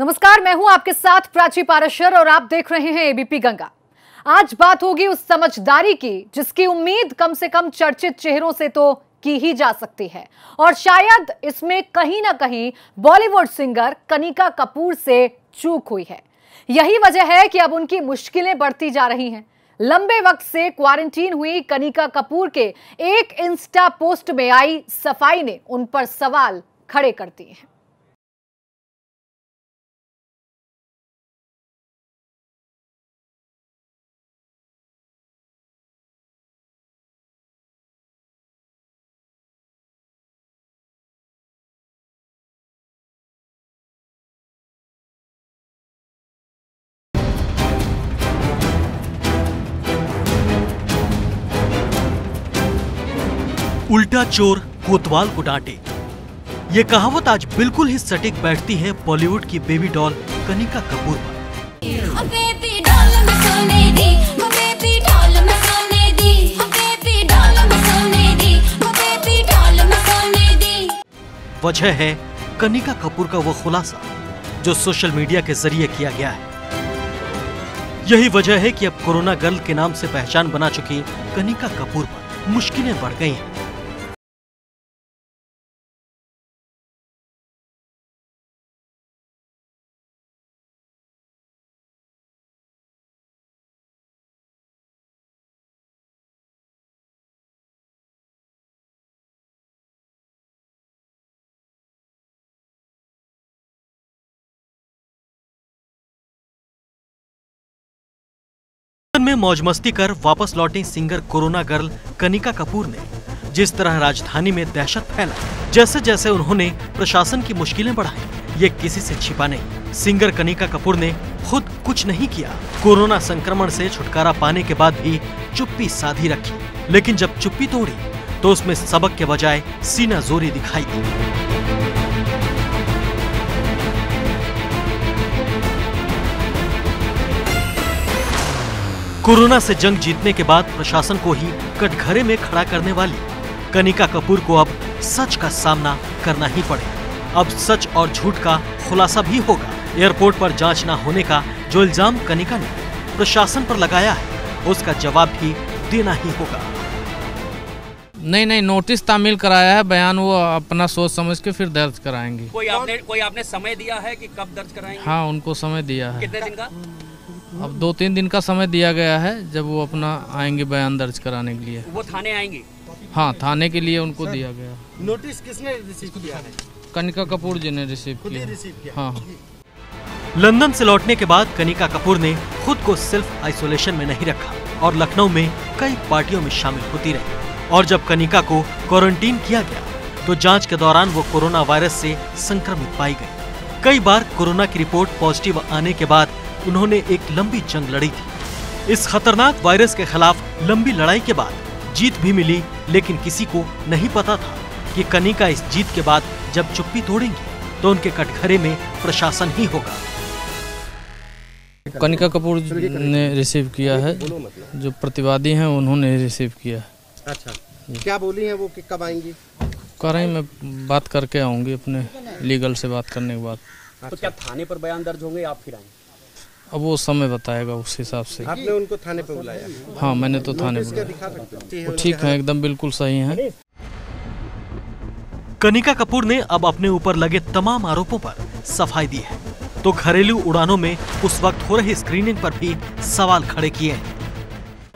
नमस्कार, मैं हूँ आपके साथ प्राची पाराशर और आप देख रहे हैं एबीपी गंगा। आज बात होगी उस समझदारी की, जिसकी उम्मीद कम से कम चर्चित चेहरों से तो की ही जा सकती है। और शायद इसमें कहीं ना कहीं बॉलीवुड सिंगर कनिका कपूर से चूक हुई है। यही वजह है कि अब उनकी मुश्किलें बढ़ती जा रही हैं। लंबे वक्त से क्वारंटीन हुई कनिका कपूर के एक इंस्टा पोस्ट में आई सफ़ाई ने उन पर सवाल खड़े कर दिए हैं। उल्टा चोर कोतवाल को डांटे। ये कहावत आज बिल्कुल ही सटीक बैठती है बॉलीवुड की बेबी डॉल कनिका कपूर पर। वजह है कनिका कपूर का वो खुलासा जो सोशल मीडिया के ज़रिए किया गया है। यही वजह है कि अब कोरोना गर्ल के नाम से पहचान बना चुकी कनिका कपूर पर मुश्किलें बढ़ गई हैं। मौज मस्ती कर वापस लौटी singer corona girl Kanika Kapoor ने, जिस तरह राजधानी में दहशत फैला जैसे जैसे उन्होंने प्रशासन की मुश्किलें बढ़ाई, ये किसी से छिपा नहीं। सिंगर कनिका कपूर ने खुद कुछ नहीं किया। कोरोना संक्रमण से छुटकारा पाने के बाद भी चुप्पी साधी रखी, लेकिन जब चुप्पी तोड़ी तो उसमें सबक के बजाय सीना जोरी दिखाई दी। कोरोना से जंग जीतने के बाद प्रशासन को ही कटघरे में खड़ा करने वाली कनिका कपूर को अब सच का सामना करना ही पड़ेगा। अब सच और झूठ का खुलासा भी होगा। एयरपोर्ट पर जाँच न होने का जो इल्ज़ाम कनिका ने प्रशासन पर लगाया है उसका जवाब भी देना ही होगा। नहीं नहीं नोटिस तामील कराया है बयान वो अपना सोच समझ के फिर दर्ज कराएँगे। कोई आपने कोई आपने समय दिया है कि कब दर्ज कराएँगे? हाँ उनको समय दिया है। कितने दिन का? अब दो तीन दिन का समय दिया गया है जब वो अपना आएँगे बयान दर्ज कराने के लिए। वो थाने आएँगी? हाँ थाने के लिए उनको दिया गया। नोटिस किसने रिसीव किया? है कनिका कपूर जी ने रिसीव किया। रिसीव किया। हाँ। लंदन से लौटने के बाद कनिका कपूर ने खुद को सेल्फ आइसोलेशन में नहीं रखा और लखनऊ में कई पार्टियों में शामिल होती रही। और जब कनिका को क्वारंटीन किया गया तो जाँच के दौरान वो कोरोना वायरस से संक्रमित पाई गई। कई बार कोरोना की रिपोर्ट पॉजिटिव आने के बाद उन्होंने एक लंबी जंग लड़ी थी। इस खतरनाक वायरस के खिलाफ लंबी लड़ाई के बाद जीत भी मिली लेकिन किसी को नहीं पता था कि कनिका इस जीत के बाद जब चुप्पी तोड़ेंगी तो उनके कटघरे में प्रशासन ही होगा। कनिका कपूर ने रिसीव किया है। जो प्रतिवादी हैं उन्होंने रिसीव किया है। अच्छा। क्या बोली है वो कि कब आएँगी? कह रही मैं बात करके आऊँगी अपने लीगल से बात करने के बाद। तो क्या थाने पर बयान दर्ज होंगे आप फिर आएँगे? अब वो समय बताएगा उस हिसाब से। आपने उनको थाने पे बुलाया? हाँ मैंने तो थाने बुलाया। ठीक है एकदम बिल्कुल सही है। कनिका कपूर ने अब अपने ऊपर लगे तमाम आरोपों पर सफ़ाई दी है। तो घरेलू उड़ानों में उस वक्त हो रही स्क्रीनिंग पर भी सवाल खड़े किए हैं।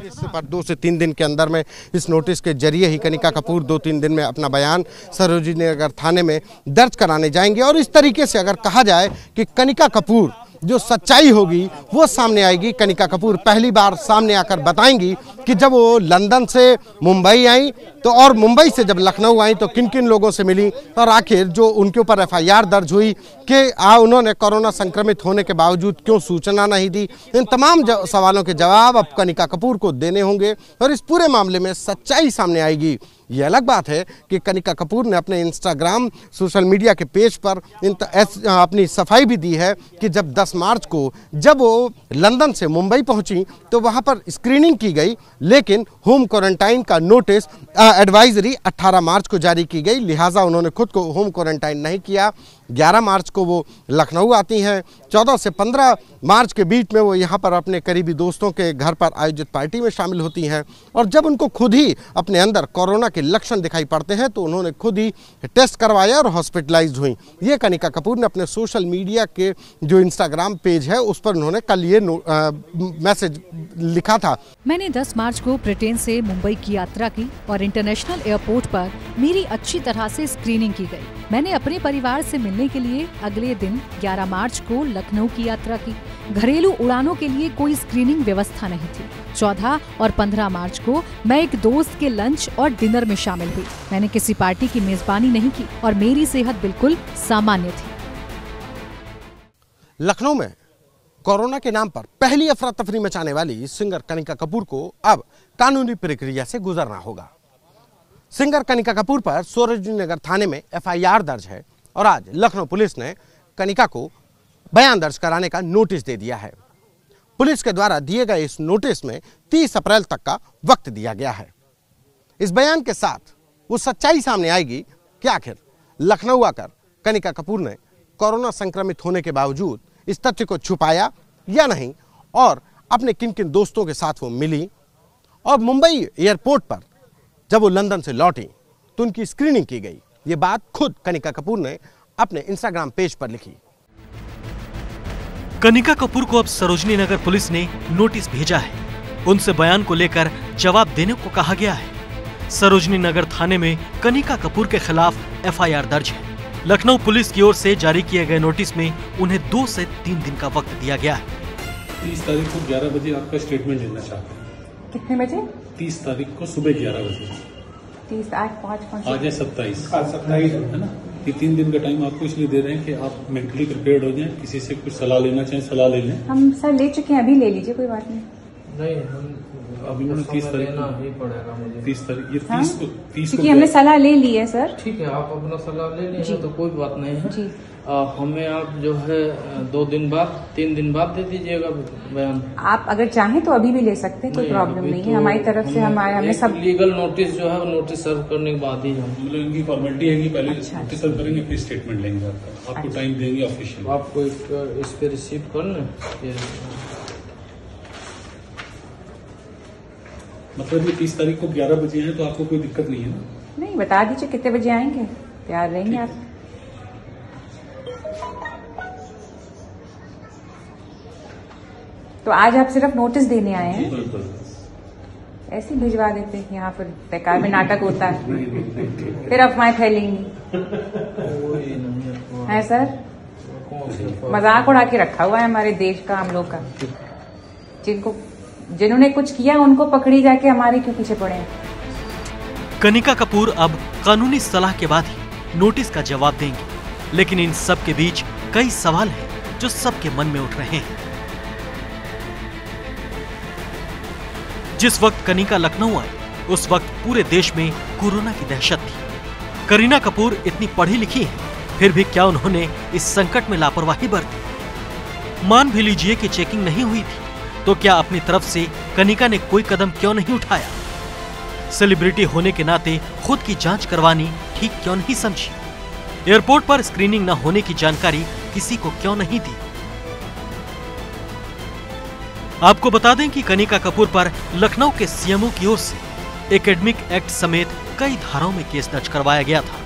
इस पर दो से तीन दिन के अंदर में इस नोटिस के ज़रिए ही कनिका कपूर दो तीन दिन में अपना बयान सरोजिनी नगर थाने में दर्ज कराने जाएँगे। और इस तरीके से अगर कहा जाए कि कनिका कपूर जो सच्चाई होगी, वो सामने आएगी। कनिका कपूर पहली बार सामने आकर बताएँगी कि जब वो लंदन से मुंबई आई तो और मुंबई से जब लखनऊ आई तो किन किन लोगों से मिली? और आखिर जो उनके ऊपर एफआईआर दर्ज हुई कि आ, उन्होंने कोरोना संक्रमित होने के बावजूद क्यों सूचना नहीं दी? इन तमाम सवालों के जवाब अब कनिका कपूर को देने होंगे और इस पूरे मामले में सच्चाई सामने आएगी। ये अलग बात है कि कनिका कपूर ने अपने इंस्टाग्राम सोशल मीडिया के पेज पर इन अपनी सफ़ाई भी दी है कि जब 10 मार्च को जब वो लंदन से मुंबई पहुँची तो वहाँ पर स्क्रीनिंग की गई, लेकिन होम क्वारंटाइन का नोटिस एडवाइजरी 18 मार्च को जारी की गई, लिहाजा उन्होंने खुद को होम क्वारंटाइन नहीं किया। 11 मार्च को वो लखनऊ आती हैं। 14 से 15 मार्च के बीच में वो यहाँ पर अपने करीबी दोस्तों के घर पर आयोजित पार्टी में शामिल होती हैं। और जब उनको खुद ही अपने अंदर कोरोना के लक्षण दिखाई पड़ते हैं तो उन्होंने खुद ही टेस्ट करवाया और हॉस्पिटलाइज हुई। ये कनिका कपूर ने अपने सोशल मीडिया के जो इंस्टाग्राम पेज है, उस पर उन्होंने कल ये मैसेज लिखा था। मैंने 10 मार्च को ब्रिटेन से मुंबई की यात्रा की और इंटरनेशनल एयरपोर्ट पर मेरी अच्छी तरह से स्क्रीनिंग की गई। मैंने अपने परिवार से मिलने के लिए अगले दिन 11 मार्च को लखनऊ की यात्रा की। घरेलू उड़ानों के लिए कोई स्क्रीनिंग व्यवस्था नहीं थी। 14 और 15 मार्च को मैं एक दोस्त के लंच और डिनर में शामिल हुई। मैंने किसी पार्टी की मेजबानी नहीं की और मेरी सेहत बिल्कुल सामान्य थी। लखनऊ में कोरोना के नाम पर पहली अफरा तफरी मचाने वाली सिंगर कनिका कपूर को अब कानूनी प्रक्रिया से गुजरना होगा। सिंगर कनिका कपूर पर नगर थाने में एफआईआर दर्ज है। और आज लखनऊ पुलिस ने कनिका को बयान दर्ज कराने का नोटिस दे दिया है। पुलिस के द्वारा दिए गए इस नोटिस में 30 अप्रैल तक का वक्त दिया गया है। इस बयान के साथ वो सच्चाई सामने आएगी कि आखिर लखनऊ आकर कनिका कपूर ने कोरोना संक्रमित होने के बावजूद इस तथ्य को छुपाया या नहीं और अपने किन किन दोस्तों के साथ वो मिली और मुंबई एयरपोर्ट पर जब वो लंदन से लौटी तो उनकी स्क्रीनिंग की गई। ये बात खुद कनिका कपूर ने अपने इंस्टाग्राम पेज पर लिखी। कनिका कपूर को अब सरोजनी नगर पुलिस ने नोटिस भेजा है। उनसे बयान को लेकर जवाब देने को कहा गया है। सरोजनी नगर थाने में कनिका कपूर के खिलाफ एफआईआर दर्ज है। लखनऊ पुलिस की ओर से जारी किए गए नोटिस में उन्हें दो से तीन दिन का वक्त दिया गया है। तीस तारीख को ग्यारह बजे आपका स्टेटमेंट लेना चाहते हैं। कितने बजे? तीस तारीख को सुबह ग्यारह बजे। तीस आठ पाँच पाँच आज है सत्ताईस। सत्ताईस। है ना? ये तीन दिन का टाइम आपको इसलिए दे रहे हैं कि आप मेंटली प्रिपेयर्ड हो जाएँ किसी से कुछ सलाह लेना चाहें सलाह ले लें। हम सर ले चुके हैं अभी ले लीजिए कोई बात नहीं। नहीं हम अभी मैंने तीस तारीख लेना ही पड़ेगा मुझे। तीस तारीख ये हाँ? तीस को तीस को क्योंकि हमने सलाह ले ली है सर। ठीक है आप अपना सलाह ले। लीजिए तो कोई बात नहीं है। जी। आ, हमें आप जो है दो दिन बाद तीन दिन बाद दे दीजिएगा बयान। आप अगर चाहें तो अभी भी ले सकते हैं कोई प्रॉब्लम नहीं तो है हमारी तरफ़ से हमारे हमने एक सब लीगल नोटिस जो है वो नोटिस सर्व करने के बाद ही हम मतलब इनकी फॉर्मेलिटी है कि पहले अच्छा। नोटिस सर्व करेंगे फिर स्टेटमेंट लेंगे आपका। आपको अच्छा। टाइम देंगे ऑफिशियल आपको इस पे रिसीव कर लें मतलब ये तीस तारीख को ग्यारह बजे हैं तो आपको कोई दिक्कत नहीं है ना? नहीं बता दीजिए कितने बजे आएँगे? तैयार रहेंगे आप? तो आज आप सिर्फ़ नोटिस देने आए हैं? ऐसे ही भिजवा देते यहाँ पर बेकार में नाटक होता है। फिर अफवाहें फैलेंगी। है है सर मज़ाक उड़ा के रखा हुआ है हमारे देश का हम लोग का। जिनको जिन्होंने कुछ किया, उनको पकड़ी जाके हमारे क्यों पीछे पड़े कनिका कपूर अब कानूनी सलाह के बाद ही नोटिस का जवाब देंगे। लेकिन इन सब के बीच कई सवाल हैं जो सबके मन में उठ रहे हैं। जिस वक्त कनिका लखनऊ आई उस वक्त पूरे देश में कोरोना की दहशत थी। करीना कपूर इतनी पढ़ी लिखी है, फिर भी क्या उन्होंने इस संकट में लापरवाही बरती? मान भी लीजिए कि चेकिंग नहीं हुई थी। तो क्या अपनी तरफ़ से कनिका ने कोई कदम क्यों नहीं उठाया? सेलिब्रिटी होने के नाते खुद की जाँच करवानी ठीक क्यों नहीं समझी? एयरपोर्ट पर स्क्रीनिंग न होने की जानकारी किसी को क्यों नहीं दी? आपको बता दें कि कनिका कपूर पर लखनऊ के सीएमओ की ओर से एकेडमिक एक्ट समेत कई धाराओं में केस दर्ज करवाया गया था।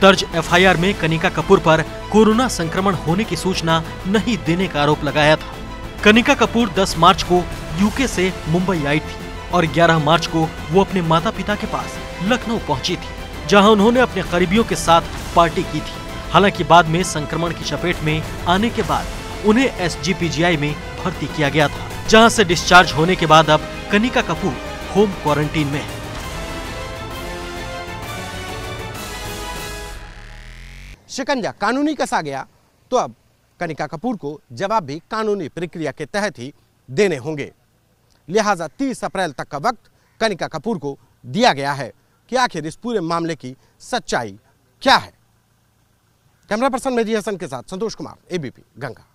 दर्ज एफआईआर में कनिका कपूर पर कोरोना संक्रमण होने की सूचना नहीं देने का आरोप लगाया था। कनिका कपूर 10 मार्च को यूके से मुंबई आई थी और 11 मार्च को वो अपने माता पिता के पास लखनऊ पहुँची थी, जहाँ उन्होंने अपने करीबियों के साथ पार्टी की थी। हालाँकि बाद में संक्रमण की चपेट में आने के बाद उन्हें एसजीपीजीआई में भर्ती किया गया था, जहाँ से डिस्चार्ज होने के बाद अब कनिका कपूर होम क्वारंटीन में है। शिकंजा, कानूनी कसा गया? तो अब कनिका कपूर को जवाब भी कानूनी प्रक्रिया के तहत ही देने होंगे। लिहाजा 30 अप्रैल तक का वक्त कनिका कपूर को दिया गया है कि आखिर इस पूरे मामले की सच्चाई क्या है। कैमरा पर्सन मेजी हसन के साथ संतोष कुमार एबीपी गंगा।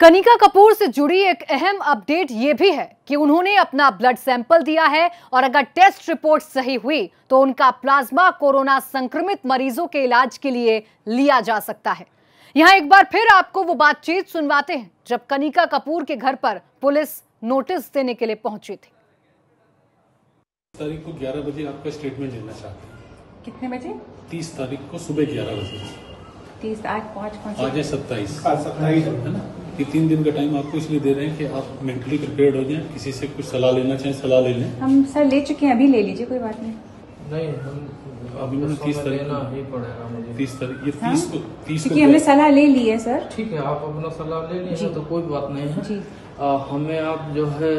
कनिका कपूर से जुड़ी एक अहम अपडेट ये भी है कि उन्होंने अपना ब्लड सैंपल दिया है और अगर टेस्ट रिपोर्ट सही हुई तो उनका प्लाज्मा कोरोना संक्रमित मरीजों के इलाज के लिए लिया जा सकता है। यहाँ एक बार फिर आपको वो बातचीत सुनवाते हैं जब कनिका कपूर के घर पर पुलिस नोटिस देने के लिए पहुँची थी। तारीख को 11 बजे आपका स्टेटमेंट लेना चाहते हैं। कितने बजे? 30 तारीख को सुबह 11 बजे। तीस आज पाँच आज है सत्ताईस। सत्ताईस। है ना? ये तीन दिन का टाइम आपको इसलिए दे रहे हैं कि आप मेंटली प्रिपेयर्ड हो जाएँ किसी से कुछ सलाह लेना चाहें सलाह ले लें। हम सर ले चुके हैं अभी ले लीजिए कोई बात नहीं। नहीं हम अभी तीस तारीख लेना को ही पड़ेगा मुझे। तीस तारीख ये हाँ? तीस को तीस को हमने सलाह ले ली है सर। ठीक है आप अपना सलाह ले। लीजिए तो कोई बात नहीं है। जी। आ, हमें आप जो है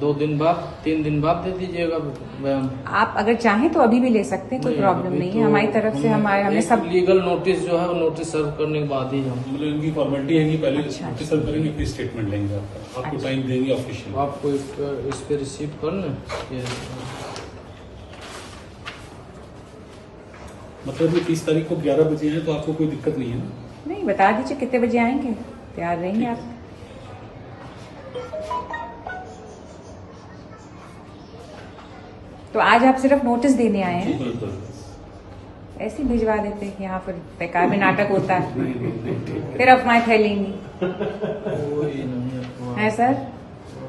दो दिन बाद तीन दिन बाद दे दीजिएगा बयान। आप अगर चाहें तो अभी भी ले सकते हैं कोई प्रॉब्लम नहीं तो है हमारी तरफ़ से हमारे हमने सब लीगल नोटिस जो है वो नोटिस सर्व करने के बाद ही हम मतलब इनकी फॉर्मेलिटी है कि पहले अच्छा। नोटिस सर्व करेंगे फिर स्टेटमेंट लेंगे आपका। आपको टाइम देंगे ऑफिशियल आपको इस पे इस पे रिसीव कर लें मतलब ये तीस तारीख को 11 बजे है तो आपको कोई दिक्कत नहीं है ना? नहीं बता दीजिए कितने बजे आएँगे? तैयार रहेंगे आप। तो आज आप सिर्फ़ नोटिस देने आए हैं? ऐसे भिजवा देते हैं यहाँ पर बेकार में नाटक होता है। है फिर अफवाहें फैलेंगी। है सर?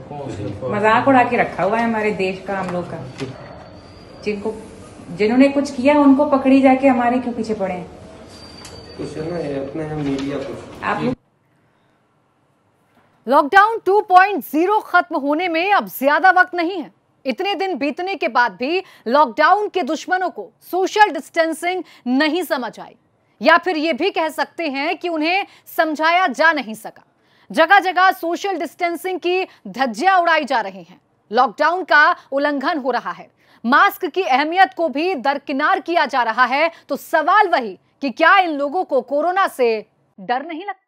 कौन सी अफवाह? मज़ाक उड़ा के रखा हुआ है हमारे देश का हम लोग का। जिनको जिन्होंने कुछ किया उनको पकड़ी जाके हमारे क्यों पीछे पड़े हैं? कुछ है ना ये अपने यहाँ मीडिया कुछ। आप लोग लॉकडाउन 2.0 खत्म होने में अब ज़्यादा वक्त नहीं है। इतने दिन बीतने के बाद भी लॉकडाउन के दुश्मनों को सोशल डिस्टेंसिंग नहीं समझ आई। या फिर यह भी कह सकते हैं कि उन्हें समझाया जा नहीं सका। जगह जगह सोशल डिस्टेंसिंग की धज्जियाँ उड़ाई जा रही हैं। लॉकडाउन का उल्लंघन हो रहा है। मास्क की अहमियत को भी दरकिनार किया जा रहा है। तो सवाल वही कि क्या इन लोगों को कोरोना से डर नहीं लगता?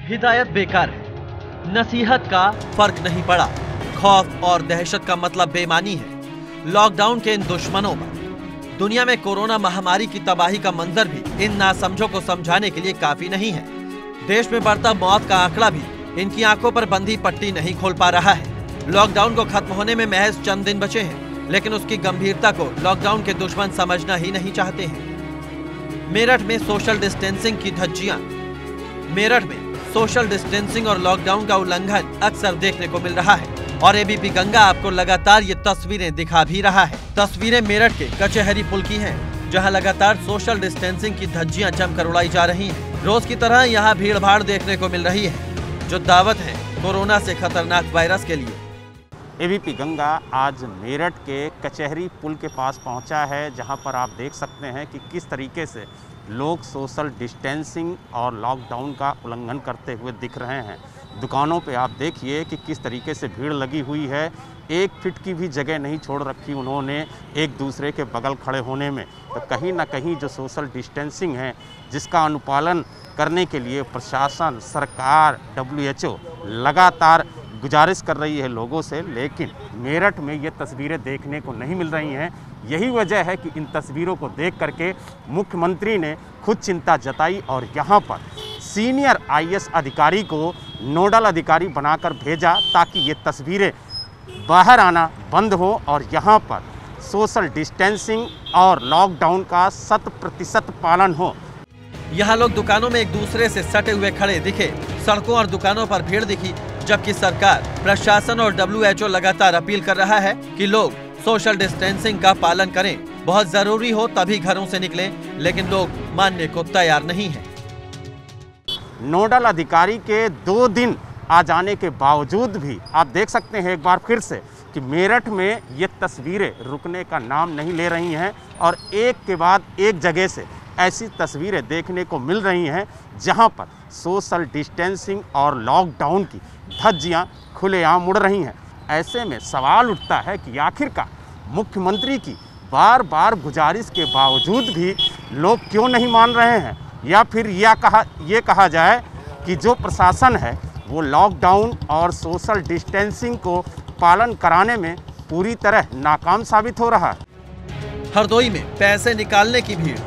हिदायत बेकार है। नसीहत का फ़र्क नहीं पड़ा। खौफ और दहशत का मतलब बेमानी है। लॉकडाउन के इन दुश्मनों पर। दुनिया में कोरोना महामारी की तबाही का मंजर भी इन नासमझों को समझाने के लिए काफ़ी नहीं है। देश में बढ़ता मौत का आंकड़ा भी इनकी आँखों पर बंधी पट्टी नहीं खोल पा रहा है। लॉकडाउन को खत्म होने में महज चंद दिन बचे हैं, लेकिन उसकी गंभीरता को लॉकडाउन के दुश्मन समझना ही नहीं चाहते हैं। मेरठ में सोशल डिस्टेंसिंग की धज्जियाँ। मेरठ में सोशल डिस्टेंसिंग और लॉकडाउन का उल्लंघन अक्सर देखने को मिल रहा है। और एबीपी गंगा आपको लगातार ये तस्वीरें दिखा भी रहा है। तस्वीरें मेरठ के कचहरी पुल की हैं, जहाँ लगातार सोशल डिस्टेंसिंग की धज्जियाँ जमकर उड़ाई जा रही हैं। रोज की तरह यहाँ भीड़ भाड़ देखने को मिल रही है। जो दावत है, कोरोना से खतरनाक वायरस के लिए। एबीपी गंगा आज मेरठ के कचहरी पुल के पास पहुँचा है, जहाँ पर आप देख सकते हैं कि किस तरीके से लोग सोशल डिस्टेंसिंग और लॉकडाउन का उल्लंघन करते हुए दिख रहे हैं। दुकानों पे आप देखिए कि किस तरीके से भीड़ लगी हुई है। एक फिट की भी जगह नहीं छोड़ रखी उन्होंने एक दूसरे के बगल खड़े होने में। तो कहीं ना कहीं जो सोशल डिस्टेंसिंग है, जिसका अनुपालन करने के लिए प्रशासन, सरकार, डब्ल्यूएचओ लगातार गुजारिश कर रही है लोगों से, लेकिन मेरठ में ये तस्वीरें देखने को नहीं मिल रही हैं। यही वजह है कि इन तस्वीरों को देख करके मुख्यमंत्री ने खुद चिंता जताई और यहाँ पर सीनियर आईएएस अधिकारी को नोडल अधिकारी बनाकर भेजा ताकि ये तस्वीरें बाहर आना बंद हो और यहाँ पर सोशल डिस्टेंसिंग और लॉकडाउन का शत प्रतिशत पालन हो। यहाँ लोग दुकानों में एक दूसरे से सटे हुए खड़े दिखे। सड़कों और दुकानों पर भीड़ दिखी, जबकि सरकार, प्रशासन और डब्ल्यूएचओ लगातार अपील कर रहा है कि लोग सोशल डिस्टेंसिंग का पालन करें। बहुत ज़रूरी हो तभी घरों से निकलें, लेकिन लोग मानने को तैयार नहीं है। नोडल अधिकारी के दो दिन आ जाने के बावजूद भी आप देख सकते हैं एक बार फिर से कि मेरठ में ये तस्वीरें रुकने का नाम नहीं ले रही हैं और एक के बाद एक जगह से ऐसी तस्वीरें देखने को मिल रही हैं जहाँ पर सोशल डिस्टेंसिंग और लॉकडाउन की धज्जियाँ खुलेआम उड़ रही हैं। ऐसे में सवाल उठता है कि आखिरकार मुख्यमंत्री की बार बार गुजारिश के बावजूद भी लोग क्यों नहीं मान रहे हैं? या फिर यह कहा, ये कहा जाए कि जो प्रशासन है, वो लॉकडाउन और सोशल डिस्टेंसिंग को पालन कराने में पूरी तरह नाकाम साबित हो रहा है। हरदोई में पैसे निकालने की भीड़।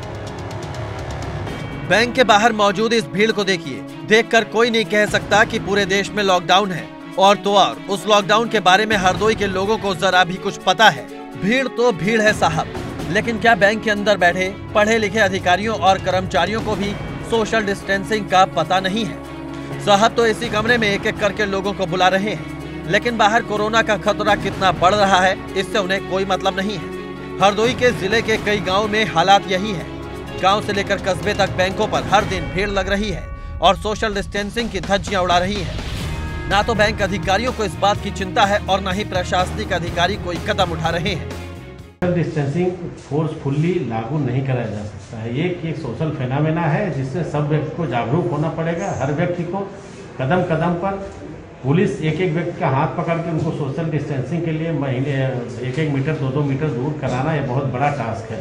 बैंक के बाहर मौजूद इस भीड़ को देखिए। देखकर कोई नहीं कह सकता कि पूरे देश में लॉकडाउन है। और तो और, उस लॉकडाउन के बारे में हरदोई के लोगों को जरा भी कुछ पता है। भीड़ तो भीड़ है साहब। लेकिन क्या बैंक के अंदर बैठे पढ़े लिखे अधिकारियों और कर्मचारियों को भी सोशल डिस्टेंसिंग का पता नहीं है? साहब तो इसी कमरे में एक एक करके लोगों को बुला रहे हैं। लेकिन बाहर कोरोना का खतरा कितना बढ़ रहा है, इससे उन्हें कोई मतलब नहीं है। हरदोई के ज़िले के कई गाँव में हालात यही है। गाँव से लेकर कस्बे तक बैंकों पर हर दिन भीड़ लग रही है और सोशल डिस्टेंसिंग की धज्जियाँ उड़ा रही है। ना तो बैंक अधिकारियों को इस बात की चिंता है और न ही प्रशासनिक अधिकारी कोई कदम उठा रहे हैं। सोशल डिस्टेंसिंग फोर्सफुल्ली लागू नहीं कराया जा सकता है। ये एक सोशल फेनामेना है जिससे सब व्यक्ति को जागरूक होना पड़ेगा, हर व्यक्ति को कदम कदम पर पुलिस एक एक व्यक्ति का हाथ पकड़ के उनको सोशल डिस्टेंसिंग के लिए महीने एक एक मीटर दो दो मीटर दूर कराना ये बहुत बड़ा टास्क है।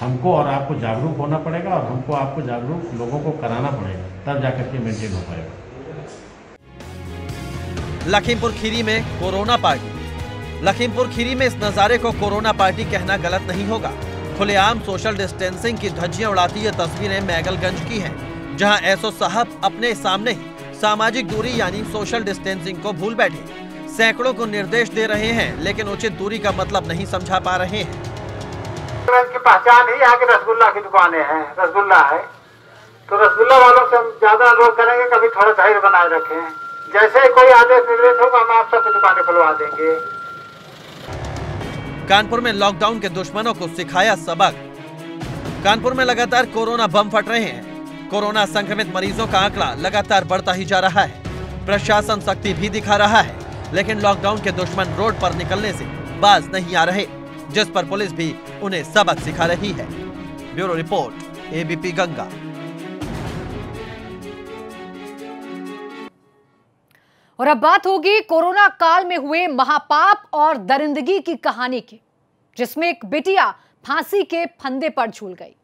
हमको और आपको जागरूक होना पड़ेगा और हमको आपको जागरूक लोगों को कराना पड़ेगा, तब जाकर के मेंटेन हो पाएगा। लखीमपुर खीरी में कोरोना पार्टी लखीमपुर खीरी में इस नज़ारे को कोरोना पार्टी कहना गलत नहीं होगा। खुलेआम सोशल डिस्टेंसिंग की धज्जियाँ उड़ाती ये तस्वीरें मैगलगंज की हैं, जहाँ एसओ साहब अपने सामने ही सामाजिक दूरी यानी सोशल डिस्टेंसिंग को भूल बैठे। सैकड़ों को निर्देश दे रहे हैं, लेकिन उचित दूरी का मतलब नहीं समझा पा रहे हैं। पहचान ही यहाँ की रसगुल्ला की दुकानें हैं, रसगुल्ला है। तो रसगुल्ला वालों से हम ज़्यादा अनुरोध करेंगे कभी थोड़ा धैर्य बनाए रखें। जैसे कोई आदेश निर्देश होगा, हम आप सबकी दुकानें खुलवा देंगे। कानपुर में लॉकडाउन के दुश्मनों को सिखाया सबक। कानपुर में लगातार कोरोना बम फट रहे हैं। कोरोना संक्रमित मरीजों का आंकड़ा लगातार बढ़ता ही जा रहा है। प्रशासन सख्ती भी दिखा रहा है, लेकिन लॉकडाउन के दुश्मन रोड पर निकलने से बाज नहीं आ रहे, जिस पर पुलिस भी उन्हें सबक सिखा रही है। Bureau report, ABP Ganga. और अब बात होगी कोरोना काल में हुए महापाप और दरिंदगी की कहानी की, जिसमें एक बिटिया फांसी के फंदे पर झूल गई।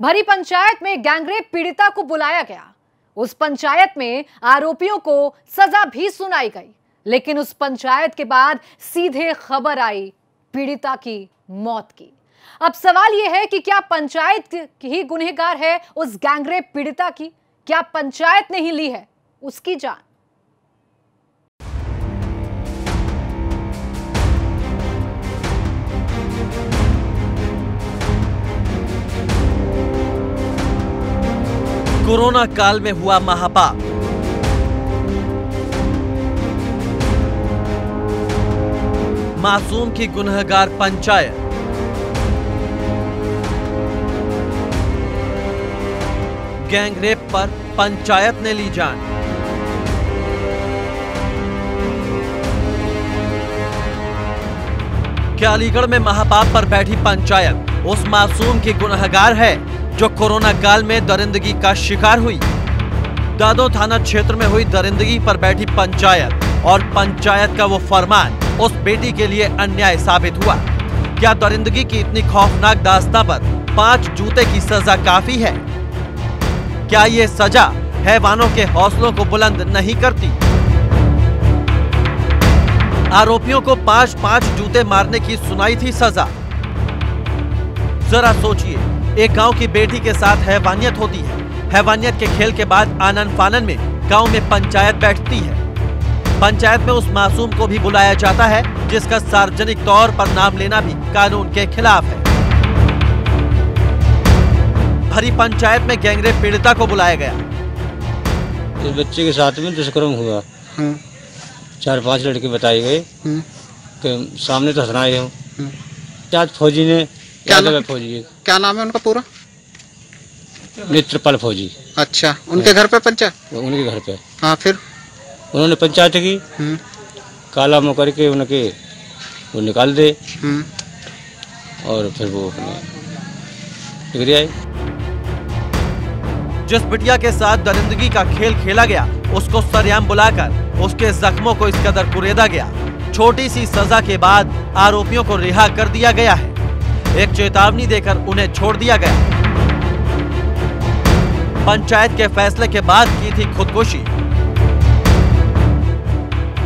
भरी पंचायत में गैंगरेप पीड़िता को बुलाया गया। उस पंचायत में आरोपियों को सजा भी सुनाई गई, लेकिन उस पंचायत के बाद सीधे खबर आई पीड़िता की मौत की। अब सवाल यह है कि क्या पंचायत ही गुनहगार है उस गैंगरेप पीड़िता की? क्या पंचायत ने ही ली है उसकी जान? कोरोना काल में हुआ महापाप। मासूम की गुनहगार पंचायत। गैंगरेप पर पंचायत ने ली जान। क्या अलीगढ़ में महापाप पर बैठी पंचायत? उस मासूम की गुनहगार है। जो कोरोना काल में दरिंदगी का शिकार हुई। दादो थाना क्षेत्र में हुई दरिंदगी पर बैठी पंचायत और पंचायत का वो फरमान उस बेटी के लिए अन्याय साबित हुआ। क्या दरिंदगी की इतनी खौफनाक दास्ता पर पाँच जूते की सजा काफ़ी है? क्या ये सजा हैवानों के हौसलों को बुलंद नहीं करती? आरोपियों को पाँच पाँच जूते मारने की सुनाई थी सजा। जरा सोचिए। एक गाँव की बेटी के साथ हैवानियत होती है। हैवानियत के खेल के बाद आनंद फानन में गाँव में पंचायत बैठती है। पंचायत में उस मासूम को भी बुलाया जाता है जिसका सार्वजनिक तौर पर नाम लेना भी कानून के खिलाफ है। भरी पंचायत में गैंगरेप पीड़िता को बुलाया गया। इस बच्चे के साथ में दुष्कर्म हुआ। चार पाँच लड़के बताए गए कि सामने तो हंसनाए हो आज फौजी ने क्या लगा फौजी क्या नाम है उनका पूरा? नेत्रपाल फौजी। अच्छा उनके घर पे पंचायत? उनके घर पे। हाँ फिर? उन्होंने पंचायत की। काला मुँह करके उनके वो निकाल दे। और फिर वो अपने डिग्री जिस बिटिया के साथ दरिंदगी का खेल खेला गया उसको सरेआम बुलाकर उसके जख्मों को इस कदर कुरेदा गया। छोटी सी सजा के बाद आरोपियों को रिहा कर दिया गया है। एक चेतावनी देकर उन्हें छोड़ दिया गया। पंचायत के फैसले के बाद की थी खुदकुशी।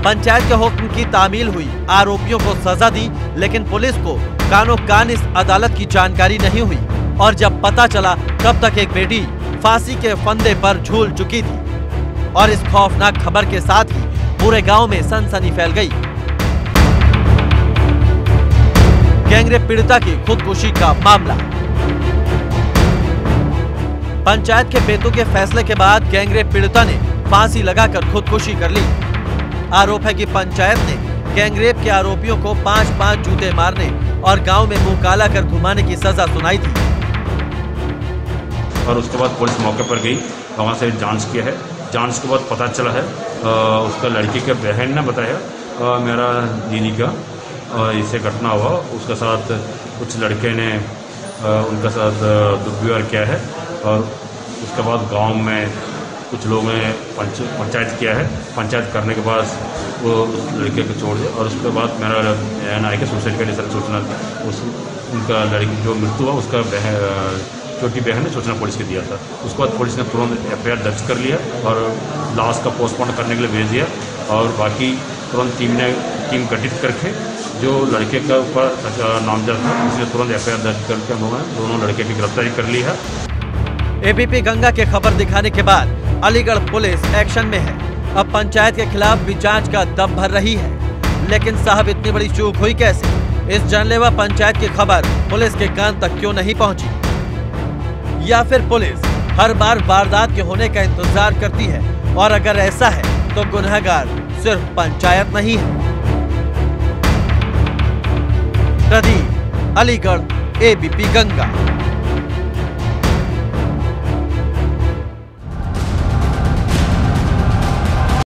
पंचायत के हुक्म की तामील हुई, आरोपियों को सजा दी, लेकिन पुलिस को कानो कान इस अदालत की जानकारी नहीं हुई। और जब पता चला, तब तक एक बेटी फांसी के फंदे पर झूल चुकी थी। और इस खौफनाक खबर के साथ ही पूरे गाँव में सनसनी फैल गई। गैंगरेप पीड़िता की खुदकुशी का मामला। पंचायत के बेतु के फैसले के बाद गैंगरेप पीड़िता ने फांसी लगाकर खुदकुशी कर ली। आरोप है कि पंचायत ने गैंगरेप के आरोपियों को पाँच पाँच जूते मारने और गाँव में मुँह काला कर घुमाने की सजा सुनाई थी। और उसके बाद पुलिस मौके पर गई, वहाँ से जाँच किया है। जाँच के बाद पता चला है उसका लड़की के बहन ने बताया मेरा दीदी का इससे घटना हुआ। उसके साथ कुछ लड़के ने उनके साथ दुर्व्यवहार किया है और उसके बाद गाँव में कुछ लोगों ने पंच, पंचायत किया है। पंचायत करने के बाद वो उस लड़के को छोड़ दिया और उसके बाद मेरा बहन आई के सुसाइड का जैसा सूचना, उस, उनका लड़की जो मृत्यु हुआ, उसका बहन छोटी बहन ने सूचना पुलिस को दिया था। उसके बाद पुलिस ने तुरंत एफआईआर दर्ज कर लिया और लाश का पोस्टमार्टम करने के लिए भेज दिया और बाकी तुरंत टीम ने, टीम गठित करके जो लड़के के ऊपर नामजद था, उसने तुरंत एफ़ दर्ज करके हम लोगों दोनों लड़के की गिरफ्तारी कर ली है। एबीपी गंगा के खबर दिखाने के बाद अलीगढ़ पुलिस एक्शन में है। अब पंचायत के खिलाफ भी जाँच का दम भर रही है। लेकिन साहब, इतनी बड़ी चूक हुई कैसे? इस जानलेवा पंचायत की खबर पुलिस के कान तक क्यों नहीं पहुँची? या फिर पुलिस हर बार वारदात के होने का इंतज़ार करती है? और अगर ऐसा है तो गुनहगार सिर्फ़ पंचायत नहीं है। प्रदीप अलीगढ़ एबीपी गंगा।